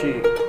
cheap.